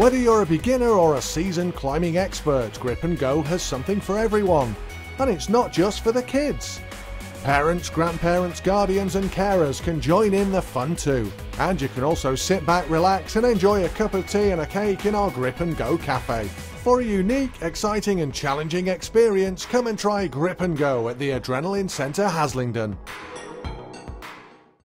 Whether you're a beginner or a seasoned climbing expert, Grip and Go has something for everyone. And it's not just for the kids. Parents, grandparents, guardians and carers can join in the fun too. And you can also sit back, relax and enjoy a cup of tea and a cake in our Grip and Go cafe. For a unique, exciting and challenging experience, come and try Grip and Go at the Adrenaline Centre Haslingden.